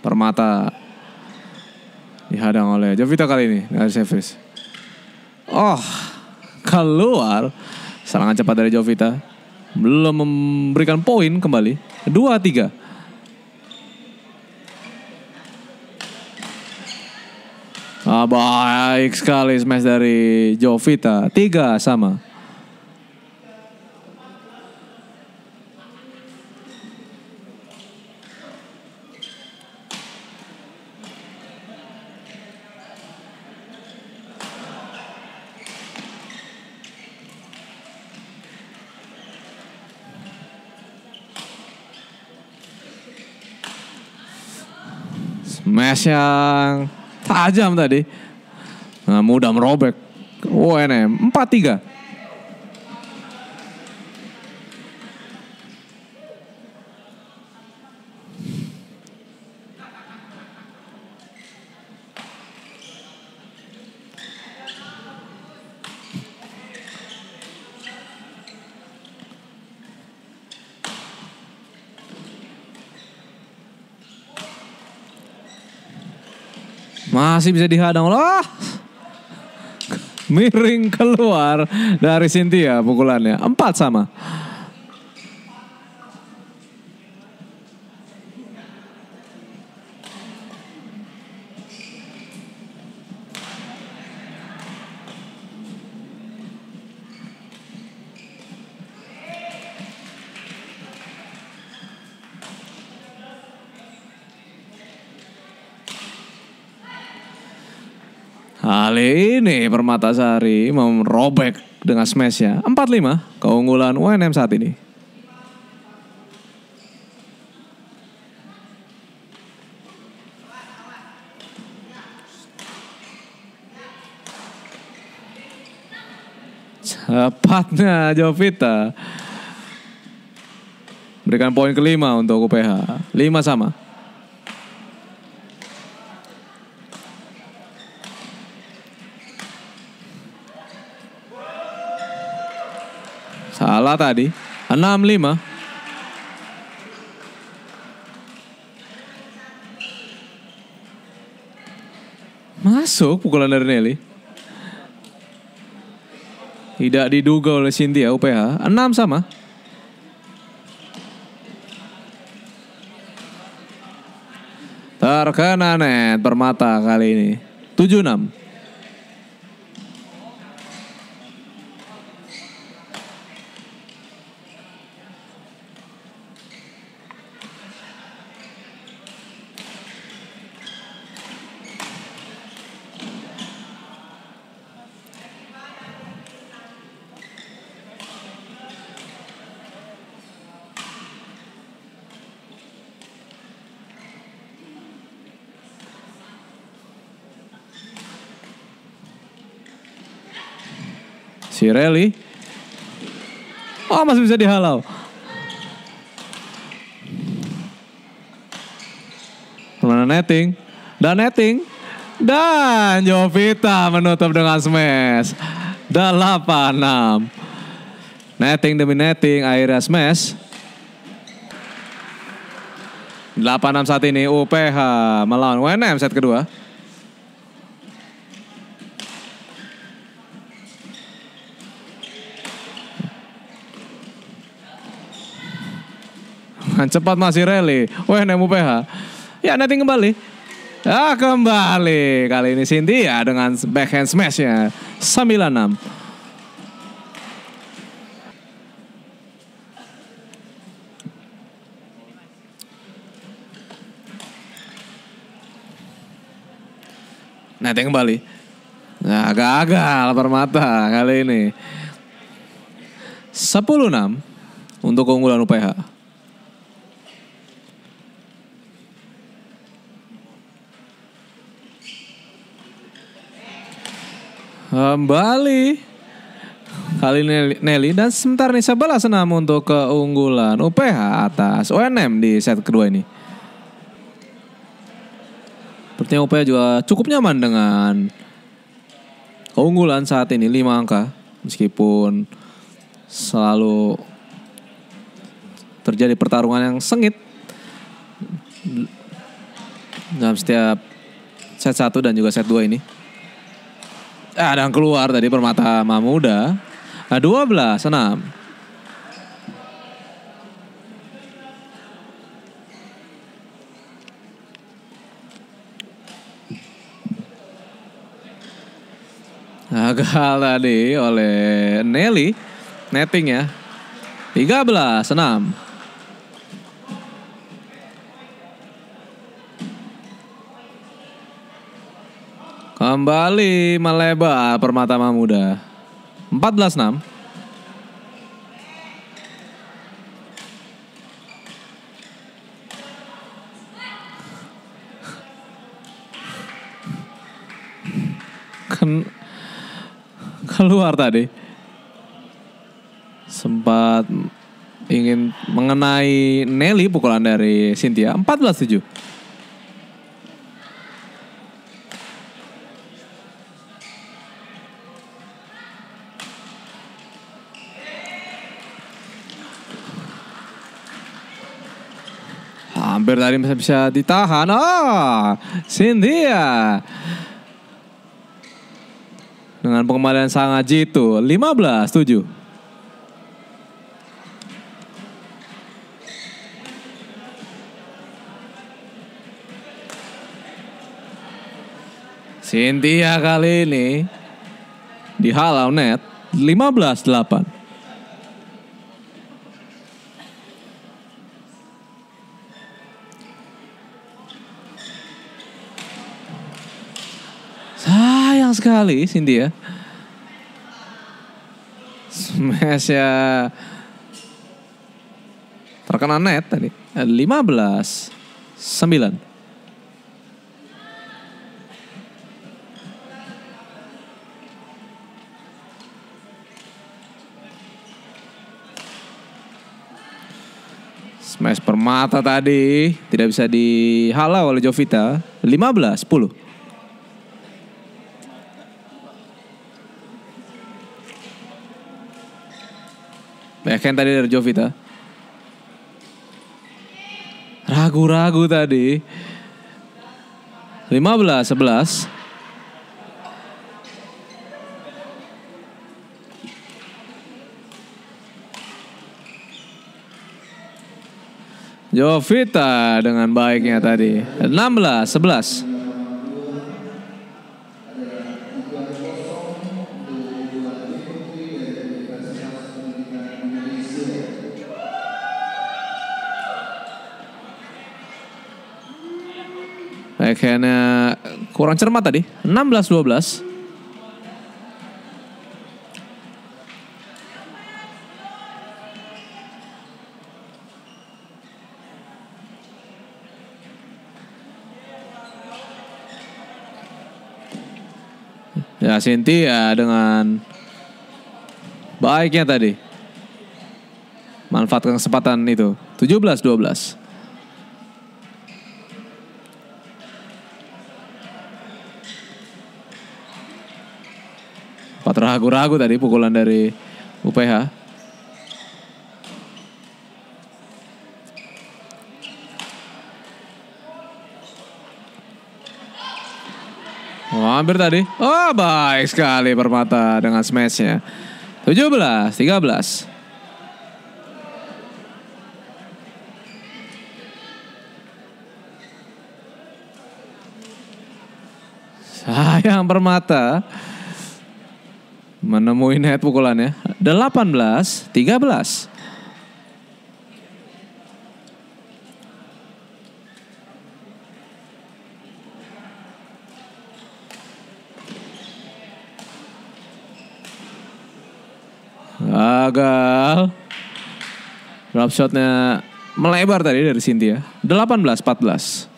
Permata dihadang oleh Jovita kali ini dari service. Oh, keluar serangan cepat dari Jovita belum memberikan poin kembali. Dua tiga. Ah, baik sekali smash dari Jovita. Tiga sama. Smash yang tajam tadi. Nah, mudah merobek. UNM 4-3. Masih bisa dihadang lah. Miring keluar dari Cynthia pukulannya. Empat sama. Kali ini Permatasari mau merobek dengan smashnya 4-5 keunggulan UNM saat ini. Cepatnya Jovita Berikan poin kelima untuk UPH. Lima sama. Salah tadi. 6-5. Masuk pukulan dari Nelly. Tidak diduga oleh Cynthia UPH. 6 sama. Terkena net permata kali ini. 7-6. Si Rally. Oh masih bisa dihalau. Permainan netting. Dan netting. Dan Jovita menutup dengan smash. 8-6. Netting demi netting. Akhirnya smash. 8-6 saat ini UPH melawan WNM set kedua. Cepat masih rally. WNM UPH. Ya netting kembali. Ya kembali. Kali ini Cynthia dengan backhand smashnya. 9-6. Netting kembali. Nah, gagal permata kali ini. 10-6 untuk keunggulan UPH. Kembali. Kali ini Nelly dan sebentar nih sebelah senam untuk keunggulan UPH atas ONM di set kedua ini. Sepertinya UPH juga cukup nyaman dengan keunggulan saat ini 5 angka. Meskipun selalu terjadi pertarungan yang sengit dalam setiap set 1 dan juga set 2 ini. Ah, dan keluar tadi permata Mamuda. Nah, 12 enam. Gagal tadi oleh Nelly. Netting ya. 13 enam. Kembali melebar Permata Mamuda. 14-6. Ken keluar tadi. Sempat ingin mengenai Nelly pukulan dari Cynthia. 14-7. Hampir tadi bisa, bisa ditahan. Oh, Cynthia. Dengan pengembalian sangat jitu. 15, 7. Cynthia kali ini dihalau net 15-8. Sekali Cynthia. Smash ya terkena net tadi. 15 9. Smash permata tadi tidak bisa dihalau oleh Jovita. 15 10. Backhand tadi dari Jovita. Ragu-ragu tadi. 15 11. Jovita dengan baiknya tadi. 16 11. Backhandnya kurang cermat tadi. 16-12. Ya Cynthia dengan baiknya tadi. Manfaatkan kesempatan itu. 17-12. Ragu-ragu tadi pukulan dari UPH. Oh, hampir tadi. Oh, baik sekali Permata dengan smashnya. 17, 13. Sayang Permata menemui net pukulannya. 18, 13. Gagal. Drop shotnya melebar tadi dari Cynthia. 18-14.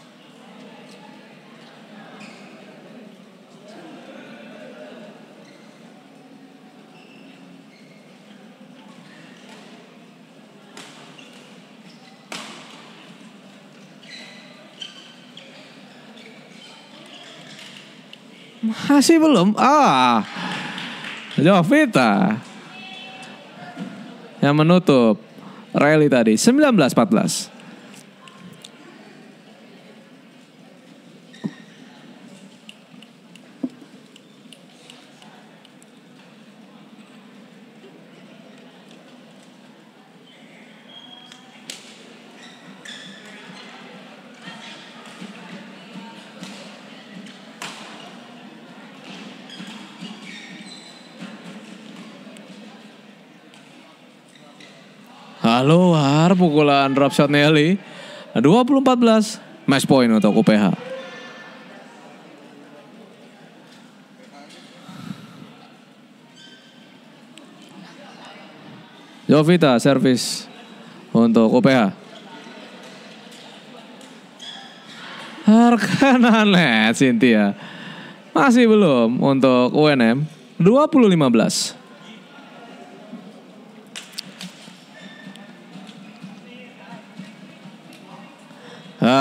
Masih belum? Ah. Jovita yang menutup rally tadi 19-14. Keluar pukulan drop shot Nelly. 20-14. Match point untuk UPH. Jovita service untuk UPH. Harga net Cynthia. Masih belum untuk UNM. 20-15.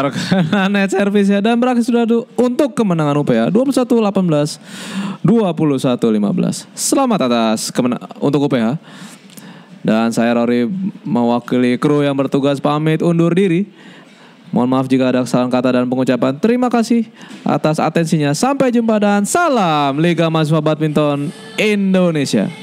Harga net service ya dan berakhir sudah untuk kemenangan UPA 21-18 21-15. Selamat atas kemenangan untuk UPH. Dan saya Rory mewakili kru yang bertugas pamit undur diri. Mohon maaf jika ada kesalahan kata dan pengucapan. Terima kasih atas atensinya. Sampai jumpa dan salam Liga Mahasiswa Badminton Indonesia.